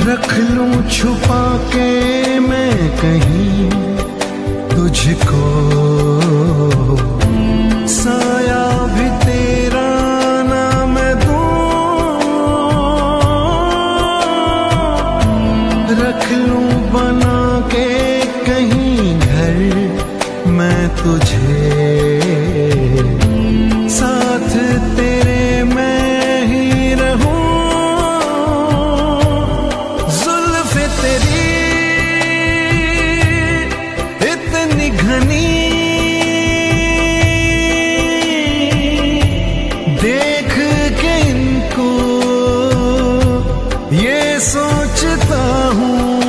रख लूँ छुपा के मैं कहीं तुझको। साया भी तेरा ना मैं दूँ। रख लूँ बना के कहीं घर मैं तुझे। घनी। देख के इनको ये सोचता हूँ।